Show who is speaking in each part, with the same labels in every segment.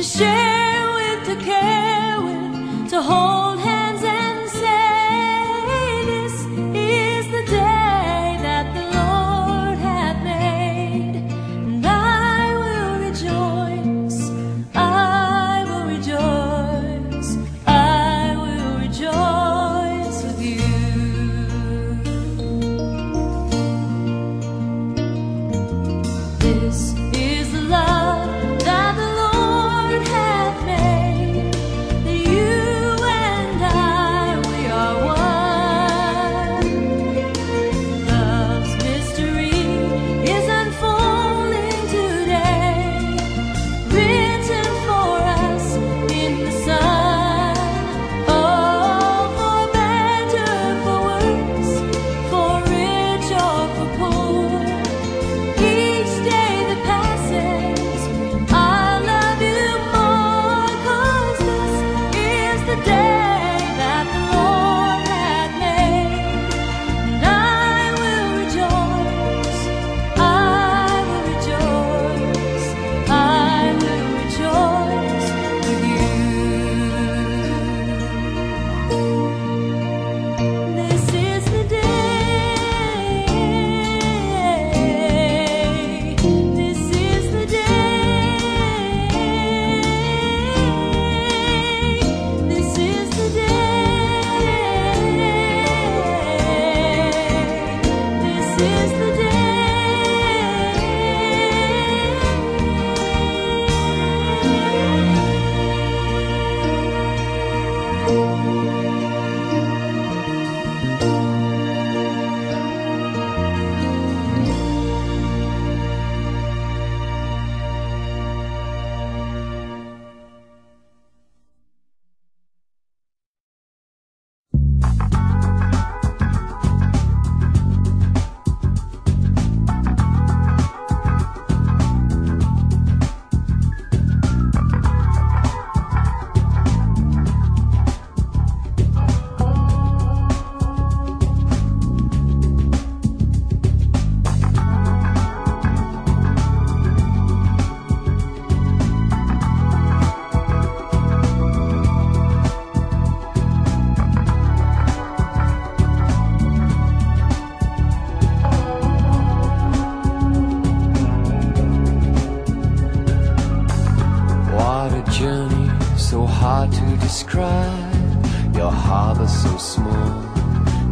Speaker 1: to share with, to care with, to hold
Speaker 2: to describe. Your harbor so small,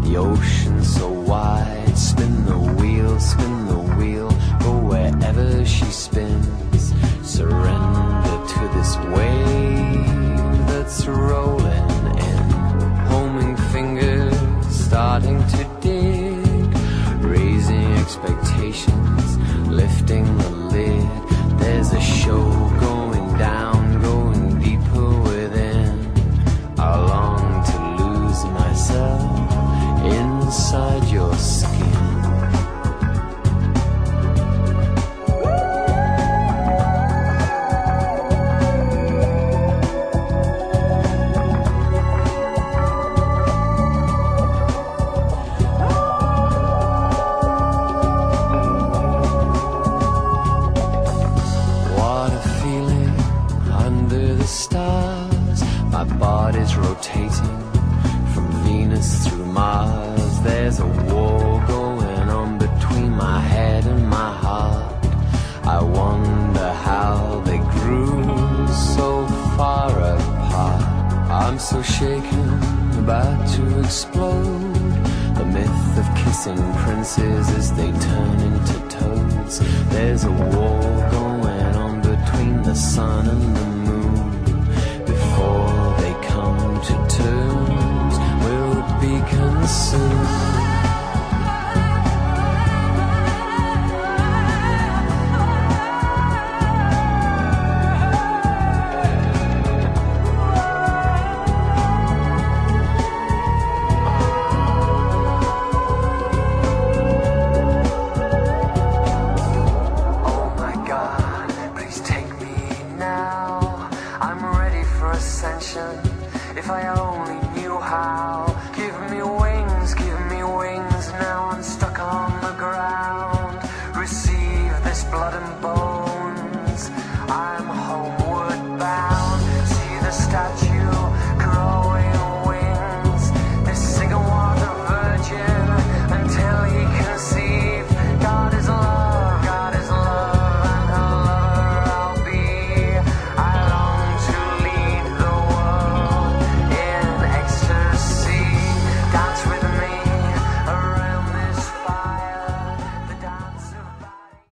Speaker 2: the ocean so wide. Spin the wheel, spin the wheel, go wherever she spins. Surrender to this wave that's rolling in. Homing fingers starting to dig, raising expectations, lifting the lid. There's a show going inside your skin. What a feeling under the stars. My body's rotating Through Mars. There's a war going on between my head and my heart. I wonder how they grew so far apart. I'm so shaken, about to explode. The myth of kissing princes as they turn into toads. There's a war going on between the sun and the moon.